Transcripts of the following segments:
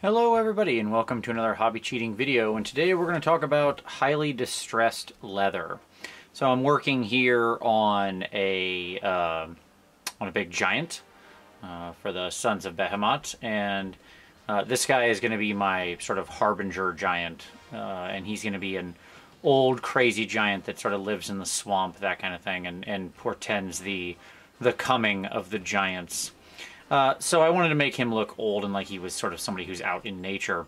Hello everybody and welcome to another hobby cheating video and today we're going to talk about highly distressed leather. So I'm working here on a uh, on a big giant uh, for the Sons of Behemat and uh, this guy is going to be my sort of harbinger giant uh, and he's going to be an old crazy giant that sort of lives in the swamp that kind of thing and, and portends the the coming of the giants. Uh, so I wanted to make him look old and like he was sort of somebody who's out in nature.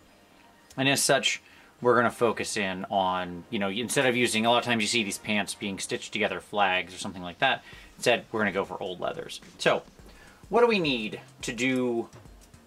And as such, we're going to focus in on, you know, instead of using, a lot of times you see these pants being stitched together flags or something like that. Instead, we're going to go for old leathers. So, what do we need to do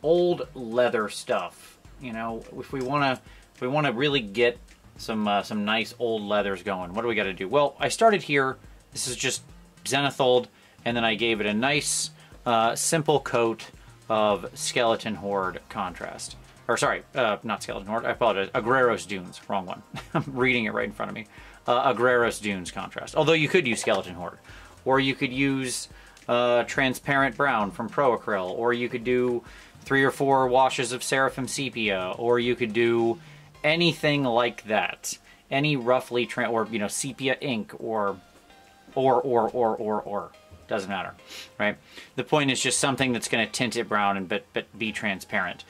old leather stuff? You know, if we want to, if we want to really get some uh, some nice old leathers going, what do we got to do? Well, I started here. This is just Zenithal, and then I gave it a nice uh, simple coat of Skeleton Horde contrast. Or sorry, uh, not Skeleton Horde, I apologize, Aggaros Dunes, wrong one. I'm reading it right in front of me. Uh, Aggaros Dunes contrast. Although you could use Skeleton Horde. Or you could use uh, Transparent Brown from Pro-Acryl. Or you could do three or four washes of Seraphim Sepia. Or you could do anything like that. Any roughly, or, you know, sepia ink or, or, or, or, or, or. Doesn't matter, right? The point is just something that's going to tint it brown and but but be transparent,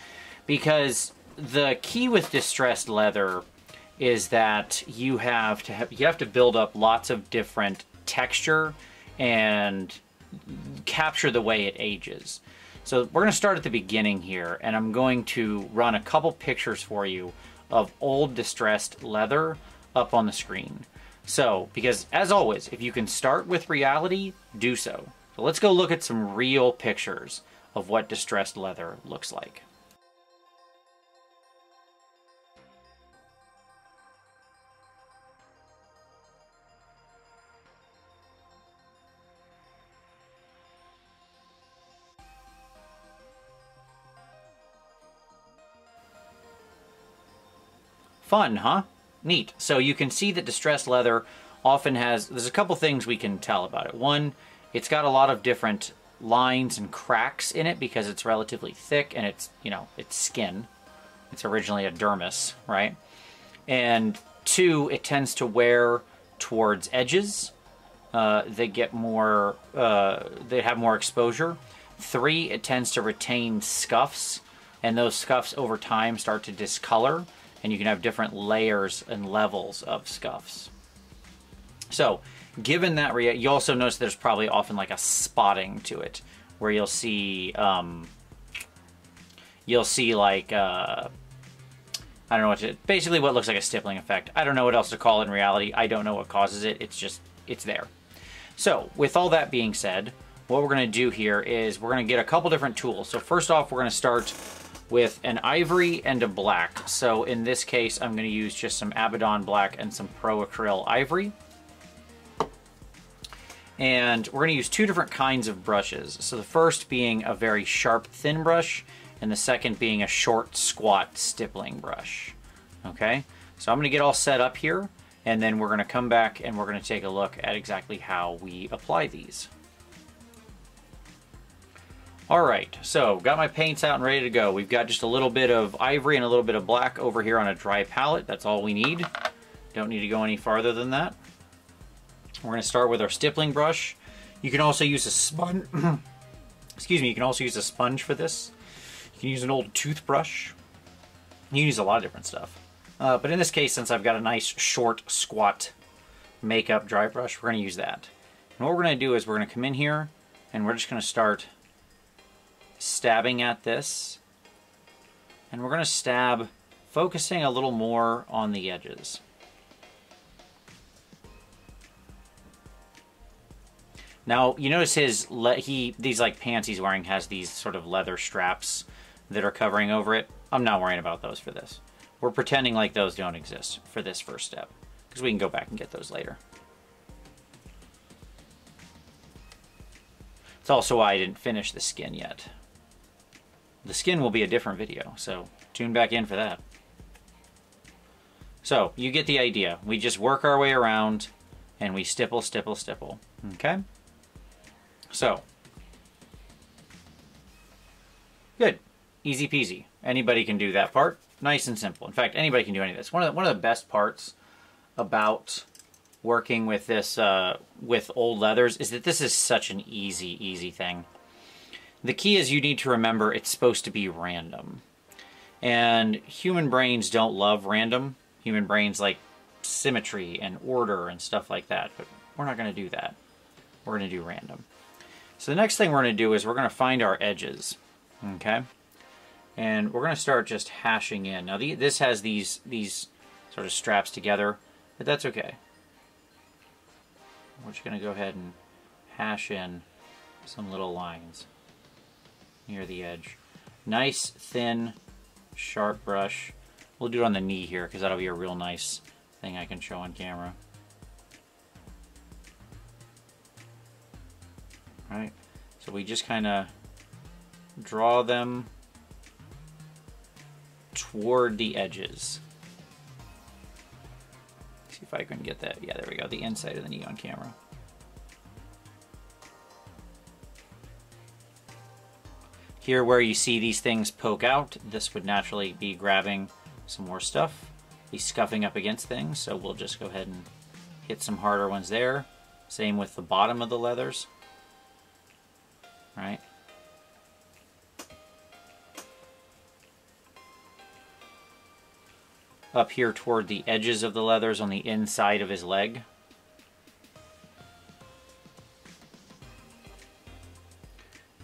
because the key with distressed leather is that you have to have you have to build up lots of different texture and capture the way it ages. So we're going to start at the beginning here, and I'm going to run a couple pictures for you of old distressed leather up on the screen. So, because as always, if you can start with reality, do so. So let's go look at some real pictures of what distressed leather looks like. Fun, huh? Neat. So you can see that distressed leather often has, there's a couple things we can tell about it. One, it's got a lot of different lines and cracks in it because it's relatively thick and it's, you know, it's skin. It's originally a dermis, right? And two, it tends to wear towards edges. Uh, they get more, uh, they have more exposure. Three, it tends to retain scuffs, and those scuffs over time start to discolor and you can have different layers and levels of scuffs. So, given that, you also notice there's probably often like a spotting to it, where you'll see, um, you'll see like, uh, I don't know what to, basically what looks like a stippling effect. I don't know what else to call it in reality. I don't know what causes it. It's just, it's there. So, with all that being said, what we're going to do here is we're going to get a couple different tools. So first off, we're going to start with an ivory and a black. So in this case, I'm going to use just some Abaddon black and some Pro Acryl ivory. And we're going to use two different kinds of brushes. So the first being a very sharp, thin brush, and the second being a short, squat, stippling brush. Okay, so I'm going to get all set up here, and then we're going to come back and we're going to take a look at exactly how we apply these. All right, so got my paints out and ready to go. We've got just a little bit of ivory and a little bit of black over here on a dry palette. That's all we need. Don't need to go any farther than that. We're gonna start with our stippling brush. You can also use a sponge, excuse me, you can also use a sponge for this. You can use an old toothbrush. You can use a lot of different stuff. Uh, but in this case, since I've got a nice short squat makeup dry brush, we're gonna use that. And what we're gonna do is we're gonna come in here and we're just gonna start stabbing at this. And we're going to stab focusing a little more on the edges. Now, you notice his he these like pants he's wearing has these sort of leather straps that are covering over it. I'm not worrying about those for this. We're pretending like those don't exist for this first step because we can go back and get those later. It's also why I didn't finish the skin yet. The skin will be a different video, so tune back in for that. So, you get the idea. We just work our way around and we stipple, stipple, stipple. Okay? So, Good. Easy peasy. Anybody can do that part. Nice and simple. In fact, anybody can do any of this. One of the, one of the best parts about working with this uh, with old leathers is that this is such an easy, easy thing. The key is you need to remember it's supposed to be random. And human brains don't love random. Human brains like symmetry and order and stuff like that, but we're not going to do that. We're going to do random. So the next thing we're going to do is we're going to find our edges, okay? And we're going to start just hashing in. Now the, this has these, these sort of straps together, but that's okay. We're just going to go ahead and hash in some little lines near the edge. Nice, thin, sharp brush. We'll do it on the knee here because that'll be a real nice thing I can show on camera. Right, so we just kind of draw them toward the edges. See if I can get that. Yeah, there we go. The inside of the knee on camera. Here where you see these things poke out, this would naturally be grabbing some more stuff, be scuffing up against things, so we'll just go ahead and hit some harder ones there. Same with the bottom of the leathers. Right? Up here toward the edges of the leathers on the inside of his leg.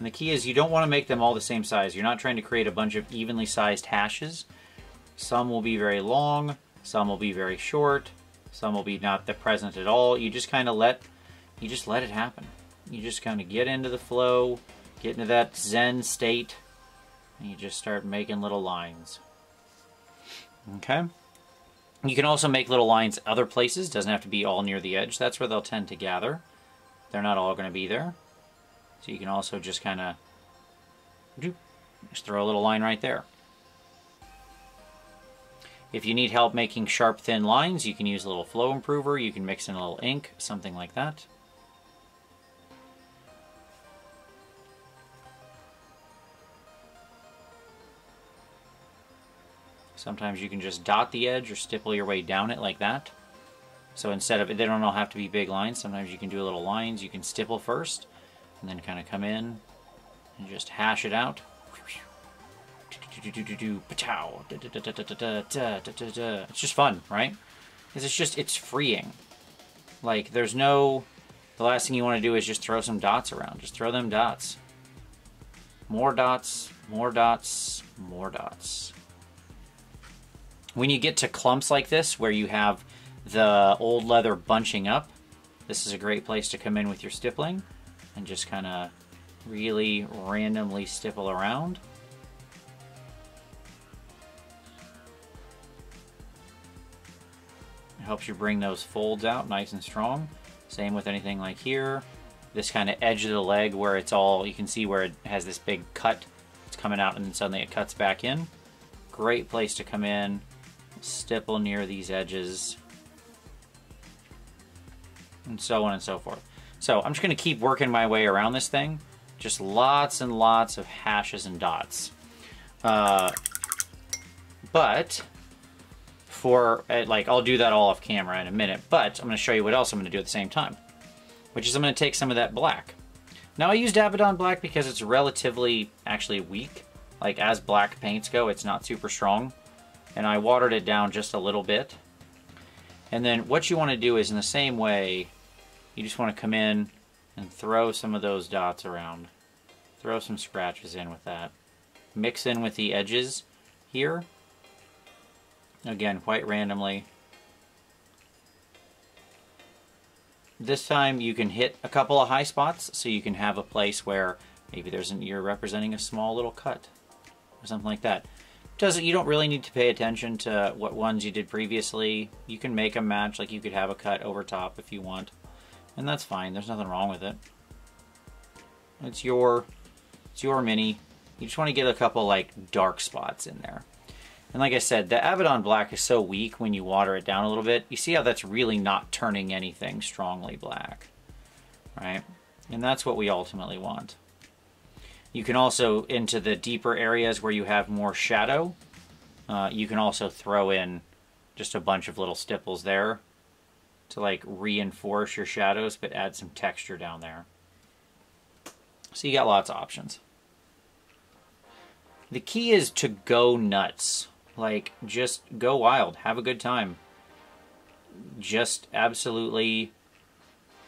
And the key is you don't want to make them all the same size. You're not trying to create a bunch of evenly sized hashes. Some will be very long, some will be very short, some will be not the present at all. You just kind of let you just let it happen. You just kind of get into the flow, get into that zen state, and you just start making little lines. Okay? You can also make little lines other places. Doesn't have to be all near the edge. That's where they'll tend to gather. They're not all going to be there. So you can also just kind of just throw a little line right there. If you need help making sharp, thin lines, you can use a little flow improver. You can mix in a little ink, something like that. Sometimes you can just dot the edge or stipple your way down it like that. So instead of, they don't all have to be big lines. Sometimes you can do a little lines. You can stipple first and then kind of come in and just hash it out. It's just fun, right? Because it's just, it's freeing. Like, there's no, the last thing you want to do is just throw some dots around. Just throw them dots. More dots, more dots, more dots. When you get to clumps like this, where you have the old leather bunching up, this is a great place to come in with your stippling and just kind of really randomly stipple around. It helps you bring those folds out nice and strong. Same with anything like here. This kind of edge of the leg where it's all, you can see where it has this big cut. It's coming out and then suddenly it cuts back in. Great place to come in, stipple near these edges, and so on and so forth. So I'm just going to keep working my way around this thing. Just lots and lots of hashes and dots. Uh, but for, uh, like, I'll do that all off camera in a minute, but I'm going to show you what else I'm going to do at the same time, which is I'm going to take some of that black. Now I used Abaddon black because it's relatively actually weak. Like as black paints go, it's not super strong. And I watered it down just a little bit. And then what you want to do is in the same way, you just want to come in and throw some of those dots around. Throw some scratches in with that. Mix in with the edges here. Again, quite randomly. This time you can hit a couple of high spots so you can have a place where maybe there's an, you're representing a small little cut or something like that. Doesn't you don't really need to pay attention to what ones you did previously. You can make a match like you could have a cut over top if you want. And that's fine, there's nothing wrong with it. It's your, it's your mini. You just want to get a couple like dark spots in there. And like I said, the Abaddon Black is so weak when you water it down a little bit. You see how that's really not turning anything strongly black, right? And that's what we ultimately want. You can also, into the deeper areas where you have more shadow, uh, you can also throw in just a bunch of little stipples there to like reinforce your shadows, but add some texture down there. So you got lots of options. The key is to go nuts. Like, just go wild. Have a good time. Just absolutely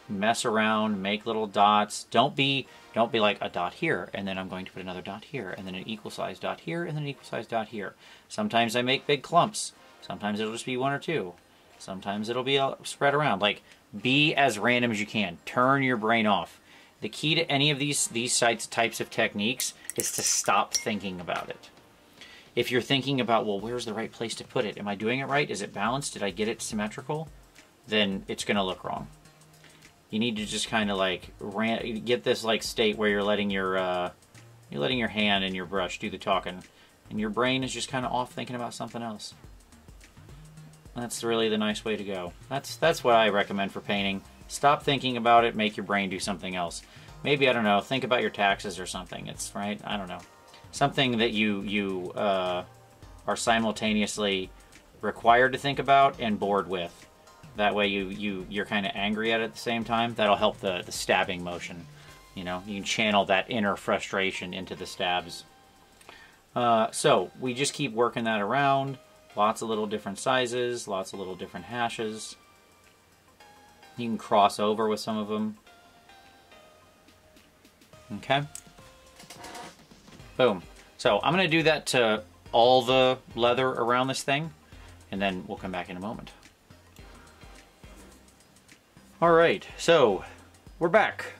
mess around, make little dots. Don't be don't be like a dot here, and then I'm going to put another dot here, and then an equal size dot here, and then an equal size dot here. Sometimes I make big clumps. Sometimes it'll just be one or two. Sometimes it'll be spread around. Like, be as random as you can. Turn your brain off. The key to any of these, these sites, types of techniques is to stop thinking about it. If you're thinking about, well, where's the right place to put it? Am I doing it right? Is it balanced? Did I get it symmetrical? Then it's going to look wrong. You need to just kind of like ran, get this like state where you're letting your uh, you're letting your hand and your brush do the talking, and your brain is just kind of off thinking about something else. That's really the nice way to go. That's that's what I recommend for painting. Stop thinking about it, make your brain do something else. Maybe, I don't know, think about your taxes or something. It's, right? I don't know. Something that you, you uh, are simultaneously required to think about and bored with. That way you, you, you're kind of angry at it at the same time. That'll help the, the stabbing motion. You know, you can channel that inner frustration into the stabs. Uh, so, we just keep working that around. Lots of little different sizes, lots of little different hashes. You can cross over with some of them. Okay. Boom. So I'm going to do that to all the leather around this thing, and then we'll come back in a moment. All right, so we're back.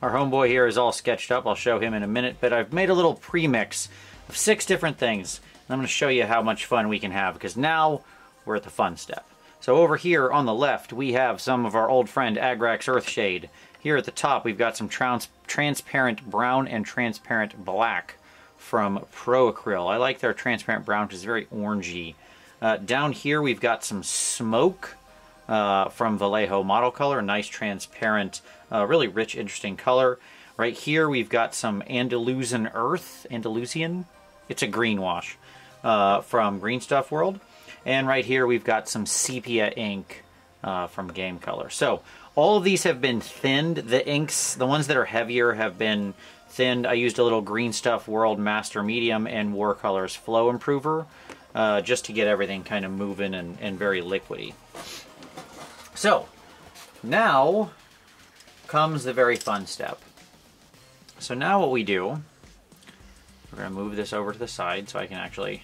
Our homeboy here is all sketched up. I'll show him in a minute, but I've made a little premix of six different things. I'm going to show you how much fun we can have, because now we're at the fun step. So over here on the left, we have some of our old friend Agrax Earthshade. Here at the top, we've got some trans transparent brown and transparent black from Pro Acryl. I like their transparent brown because it's very orangey. Uh, down here, we've got some smoke uh, from Vallejo Model Color. Nice, transparent, uh, really rich, interesting color. Right here, we've got some Andalusian Earth. Andalusian? It's a green wash uh, from Green Stuff World. And right here we've got some sepia ink uh, from Game Color. So all of these have been thinned. The inks, the ones that are heavier have been thinned. I used a little Green Stuff World Master Medium and War Colors Flow Improver uh, just to get everything kind of moving and, and very liquidy. So now comes the very fun step. So now what we do, we're to move this over to the side so I can actually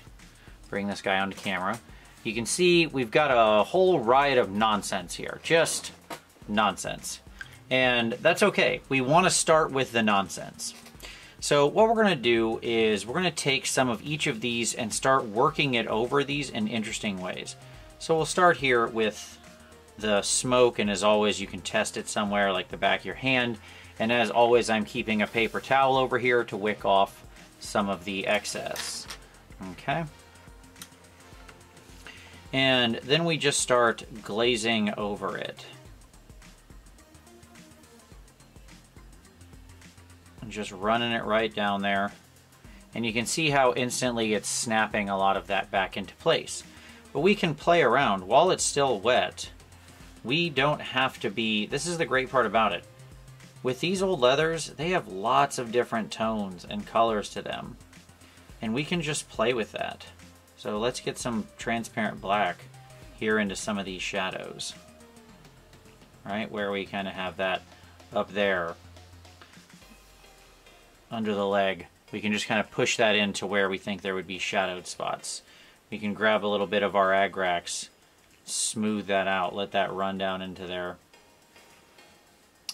bring this guy onto camera you can see we've got a whole riot of nonsense here. Just nonsense. And that's okay. We want to start with the nonsense. So what we're to do is we're to take some of each of these and start working it over these in interesting ways. So we'll start here with the smoke, and as always, you can test it somewhere like the back of your hand. And as always, I'm keeping a paper towel over here to wick off some of the excess. Okay. And then we just start glazing over it. And just running it right down there. And you can see how instantly it's snapping a lot of that back into place. But we can play around. While it's still wet, we don't have to be... This is the great part about it. With these old leathers, they have lots of different tones and colors to them. And we can just play with that. So let's get some transparent black here into some of these shadows. Right, where we kind of have that up there under the leg. We can just kind of push that into where we think there would be shadowed spots. We can grab a little bit of our Agrax, smooth that out, let that run down into there.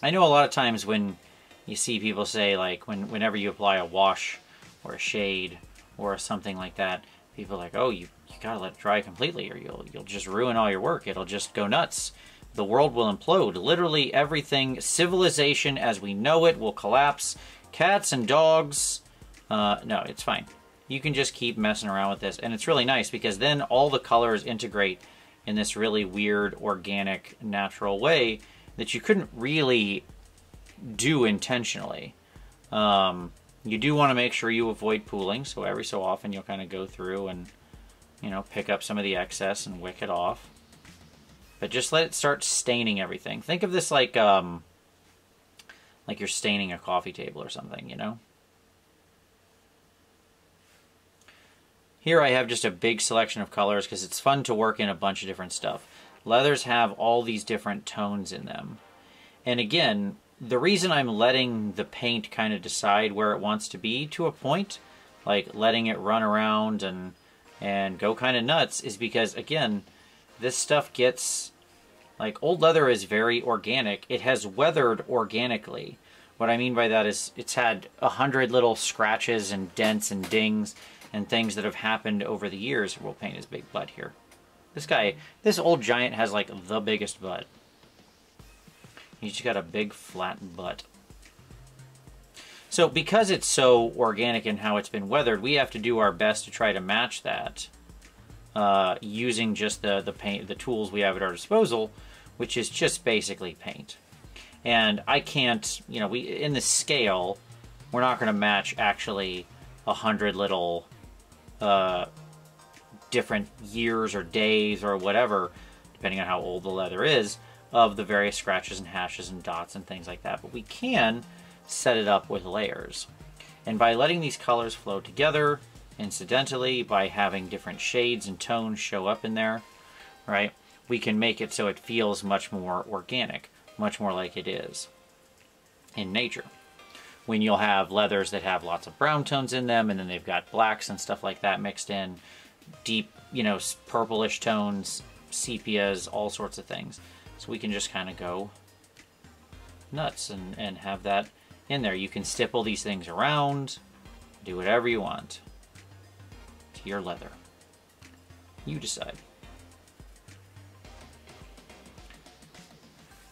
I know a lot of times when you see people say like when whenever you apply a wash or a shade or something like that, people are like, oh, you, you gotta let it dry completely or you'll, you'll just ruin all your work. It'll just go nuts. The world will implode. Literally everything, civilization as we know it will collapse. Cats and dogs, uh, no, it's fine. You can just keep messing around with this. And it's really nice because then all the colors integrate in this really weird, organic, natural way that you couldn't really do intentionally. Um, You do want to make sure you avoid pooling, so every so often you'll kind of go through and, you know, pick up some of the excess and wick it off. But just let it start staining everything. Think of this like, um, like you're staining a coffee table or something, you know? Here I have just a big selection of colors because it's fun to work in a bunch of different stuff. Leathers have all these different tones in them. And again, the reason I'm letting the paint kind of decide where it wants to be to a point, like letting it run around and and go kind of nuts, is because again, this stuff gets like old leather is very organic. It has weathered organically. What I mean by that is it's had a hundred little scratches and dents and dings and things that have happened over the years. We'll paint his big butt here. This guy, this old giant has like the biggest butt. He's just got a big flat butt. So because it's so organic in how it's been weathered, we have to do our best to try to match that uh, using just the, the paint, the tools we have at our disposal, which is just basically paint. And I can't, you know, we in the scale, we're not going to match actually a hundred little uh, different years or days or whatever, depending on how old the leather is of the various scratches and hashes and dots and things like that, but we can set it up with layers. And by letting these colors flow together, incidentally, by having different shades and tones show up in there, right, we can make it so it feels much more organic, much more like it is in nature. When you'll have leathers that have lots of brown tones in them, and then they've got blacks and stuff like that mixed in, deep, you know, purplish tones, sepias, all sorts of things. So we can just kind of go nuts and, and have that in there. You can stipple these things around, do whatever you want to your leather. You decide.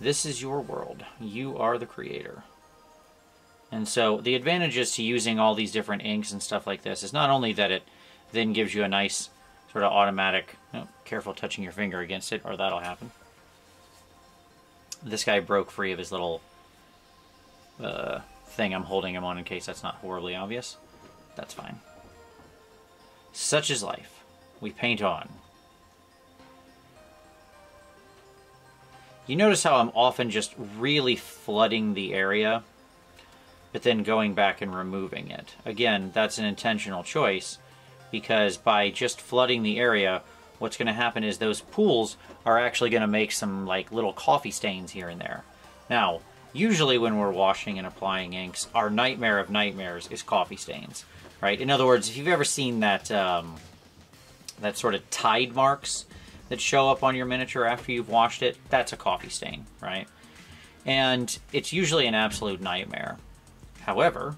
This is your world. You are the creator. And so the advantages to using all these different inks and stuff like this is not only that it then gives you a nice sort of automatic, careful touching your finger against it or that'll happen this guy broke free of his little uh, thing I'm holding him on in case that's not horribly obvious. That's fine. Such is life. We paint on. You notice how I'm often just really flooding the area, but then going back and removing it. Again, that's an intentional choice, because by just flooding the area, what's going to happen is those pools are actually going to make some like little coffee stains here and there. Now, usually when we're washing and applying inks, our nightmare of nightmares is coffee stains, right? In other words, if you've ever seen that um, that sort of tide marks that show up on your miniature after you've washed it, that's a coffee stain, right? And it's usually an absolute nightmare. However,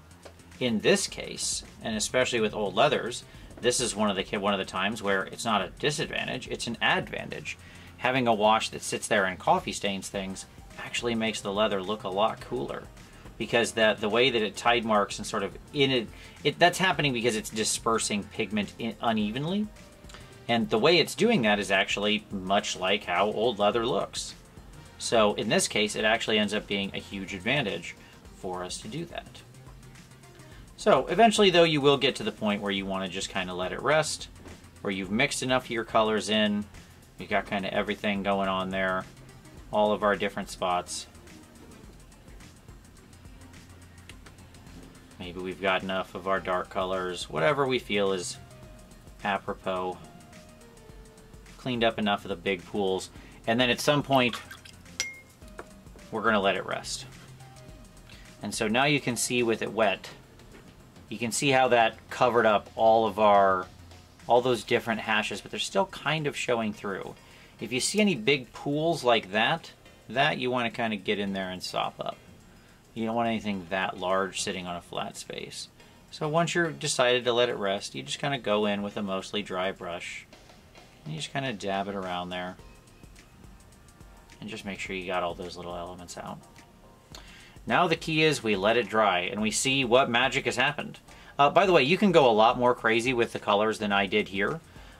in this case, and especially with old leathers, this is one of the one of the times where it's not a disadvantage, it's an advantage. Having a wash that sits there and coffee stains things actually makes the leather look a lot cooler because that the way that it tide marks and sort of in it, it that's happening because it's dispersing pigment in, unevenly. And the way it's doing that is actually much like how old leather looks. So in this case it actually ends up being a huge advantage for us to do that so eventually though you will get to the point where you want to just kind of let it rest, where you've mixed enough of your colors in, you've got kind of everything going on there, all of our different spots. Maybe we've got enough of our dark colors, whatever we feel is apropos. Cleaned up enough of the big pools, and then at some point we're going to let it rest. And so now you can see with it wet, you can see how that covered up all of our, all those different hashes, but they're still kind of showing through. If you see any big pools like that, that you want to kind of get in there and sop up. You don't want anything that large sitting on a flat space. So once you're decided to let it rest, you just kind of go in with a mostly dry brush. And you just kind of dab it around there. And just make sure you got all those little elements out. Now the key is we let it dry and we see what magic has happened. Uh, by the way, you can go a lot more crazy with the colors than I did here.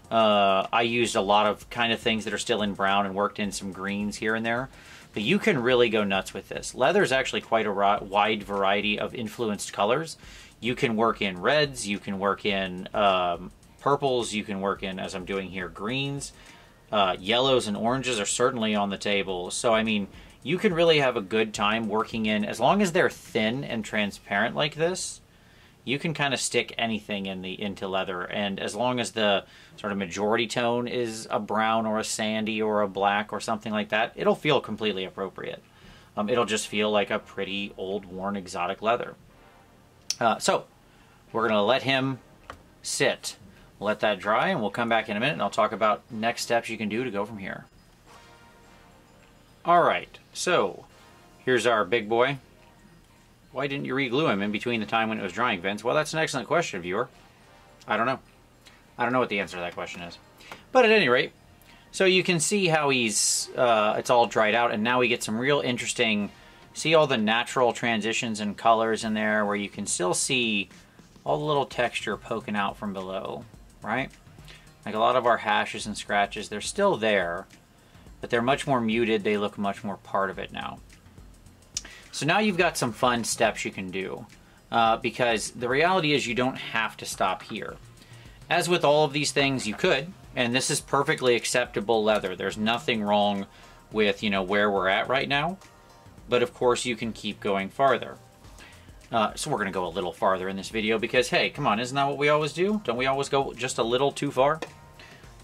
Uh, I used a lot of kind of things that are still in brown and worked in some greens here and there. But you can really go nuts with this. Leather is actually quite a wide variety of influenced colors. You can work in reds, you can work in um, purples, you can work in, as I'm doing here, greens. Uh, yellows and oranges are certainly on the table. So, I mean, you can really have a good time working in, as long as they're thin and transparent like this, you can kind of stick anything in the into leather. And as long as the sort of majority tone is a brown or a sandy or a black or something like that, it'll feel completely appropriate. Um, it'll just feel like a pretty old, worn, exotic leather. Uh, so, we're going to let him sit let that dry and we'll come back in a minute and I'll talk about next steps you can do to go from here. All right, so here's our big boy. Why didn't you re-glue him in between the time when it was drying, Vince? Well, that's an excellent question, viewer. I don't know. I don't know what the answer to that question is. But at any rate, so you can see how he's, uh, it's all dried out, and now we get some real interesting, see all the natural transitions and colors in there where you can still see all the little texture poking out from below right? Like a lot of our hashes and scratches, they're still there, but they're much more muted. They look much more part of it now. So now you've got some fun steps you can do uh, because the reality is you don't have to stop here. As with all of these things, you could, and this is perfectly acceptable leather. There's nothing wrong with, you know, where we're at right now, but of course you can keep going farther. Uh, so we're going to go a little farther in this video because, hey, come on, isn't that what we always do? Don't we always go just a little too far?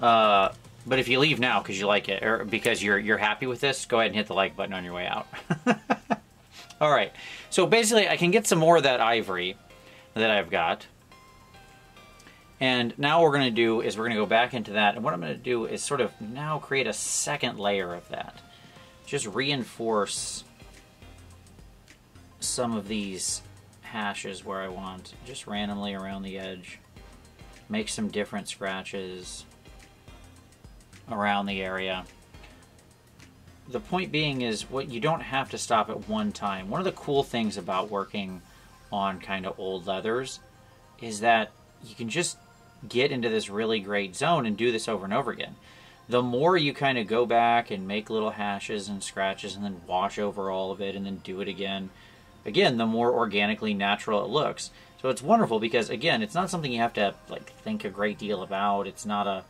Uh, but if you leave now because you like it or because you're you're happy with this, go ahead and hit the like button on your way out. All right. So basically, I can get some more of that ivory that I've got. And now what we're going to do is we're going to go back into that. And what I'm going to do is sort of now create a second layer of that. Just reinforce some of these hashes where I want, just randomly around the edge. Make some different scratches around the area. The point being is what you don't have to stop at one time. One of the cool things about working on kind of old leathers is that you can just get into this really great zone and do this over and over again. The more you kind of go back and make little hashes and scratches and then wash over all of it and then do it again, again, the more organically natural it looks. So it's wonderful because again, it's not something you have to like think a great deal about. It's not a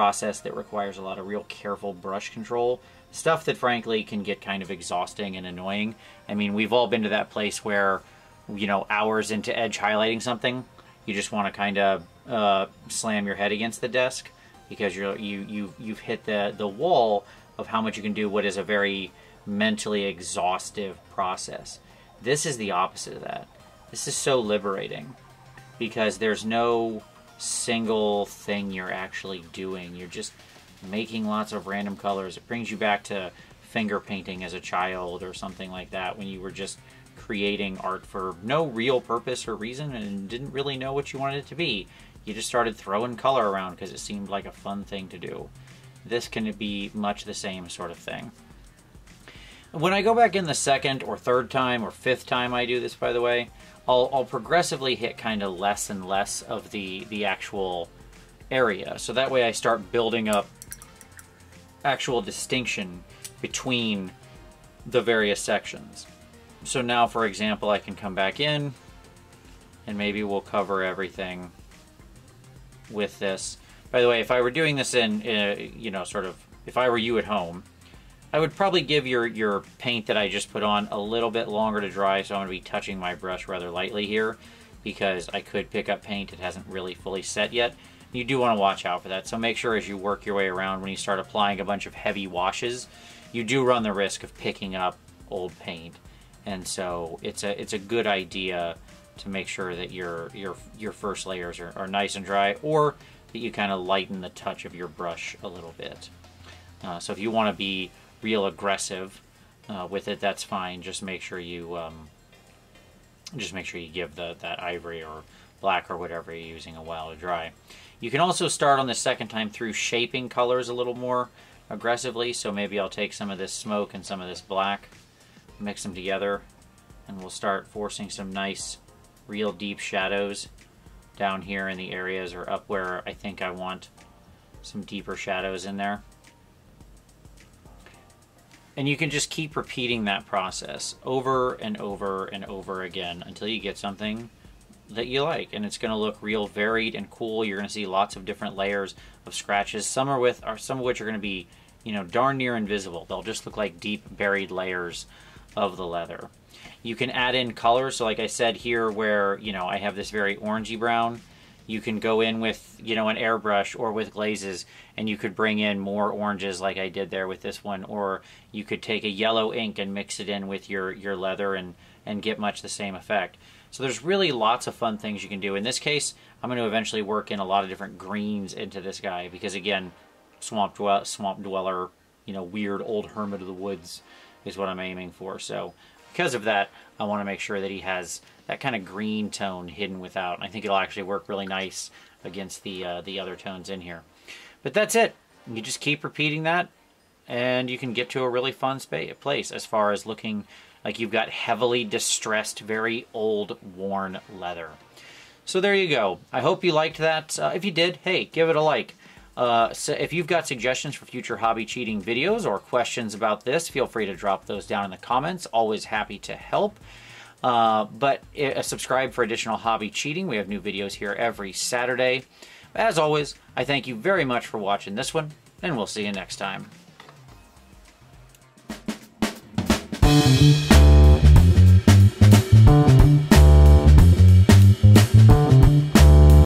process that requires a lot of real careful brush control. Stuff that frankly can get kind of exhausting and annoying. I mean, we've all been to that place where, you know, hours into edge highlighting something, you just want to kind of uh, slam your head against the desk because you're you you you've hit the the wall of how much you can do what is a very mentally exhaustive process. This is the opposite of that. This is so liberating because there's no single thing you're actually doing. You're just making lots of random colors. It brings you back to finger painting as a child or something like that when you were just creating art for no real purpose or reason and didn't really know what you wanted it to be. You just started throwing color around because it seemed like a fun thing to do. This can be much the same sort of thing. When I go back in the second or third time or fifth time I do this, by the way, I'll, I'll progressively hit kind of less and less of the, the actual area. So that way I start building up actual distinction between the various sections. So now, for example, I can come back in and maybe we'll cover everything with this. By the way, if I were doing this in, uh, you know, sort of, if I were you at home, I would probably give your, your paint that I just put on a little bit longer to dry, so I'm going to be touching my brush rather lightly here because I could pick up paint. It hasn't really fully set yet. You do want to watch out for that, so make sure as you work your way around when you start applying a bunch of heavy washes, you do run the risk of picking up old paint. And so it's a it's a good idea to make sure that your your your first layers are, are nice and dry or that you kind of lighten the touch of your brush a little bit. Uh, so if you want to be real aggressive uh, with it, that's fine. Just make sure you um, just make sure you give the that ivory or black or whatever you're using a while to dry. You can also start on the second time through shaping colors a little more aggressively. So maybe I'll take some of this smoke and some of this black, mix them together, and we'll start forcing some nice, real deep shadows down here in the areas or up where I think I want some deeper shadows in there. And you can just keep repeating that process over and over and over again until you get something that you like. And it's going to look real varied and cool. You're going to see lots of different layers of scratches. Some are with, some of which are going to be, you know, darn near invisible. They'll just look like deep buried layers of the leather. You can add in colors. So like I said here where, you know, I have this very orangey brown, you can go in with, you know, an airbrush or with glazes and you could bring in more oranges like I did there with this one. Or you could take a yellow ink and mix it in with your, your leather and, and get much the same effect. So there's really lots of fun things you can do. In this case, I'm going to eventually work in a lot of different greens into this guy because again, swamp, dwell swamp dweller, you know, weird old hermit of the woods is what I'm aiming for. So because of that, I want to make sure that he has that kind of green tone hidden without. I think it'll actually work really nice against the, uh, the other tones in here. But that's it. You just keep repeating that, and you can get to a really fun space, place as far as looking like you've got heavily distressed, very old, worn leather. So there you go. I hope you liked that. Uh, if you did, hey, give it a like. Uh, so if you've got suggestions for future hobby cheating videos or questions about this, feel free to drop those down in the comments. Always happy to help. Uh, but uh, subscribe for additional hobby cheating. We have new videos here every Saturday. As always, I thank you very much for watching this one, and we'll see you next time.